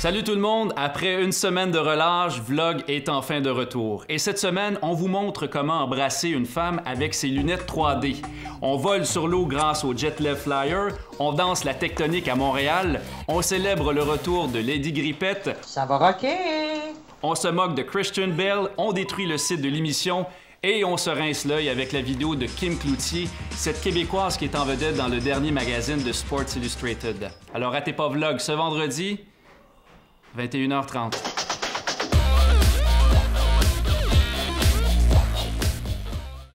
Salut tout le monde, après une semaine de relâche, Vlog est enfin de retour. Et cette semaine, on vous montre comment embrasser une femme avec ses lunettes 3D. On vole sur l'eau grâce au Jetlev Flyer, on danse la tectonique à Montréal, on célèbre le retour de Lady Grippette, Ça va rocker! on se moque de Christian Bell, on détruit le site de l'émission et on se rince l'œil avec la vidéo de Kim Cloutier, cette Québécoise qui est en vedette dans le dernier magazine de Sports Illustrated. Alors ratez pas Vlog ce vendredi, 21h30.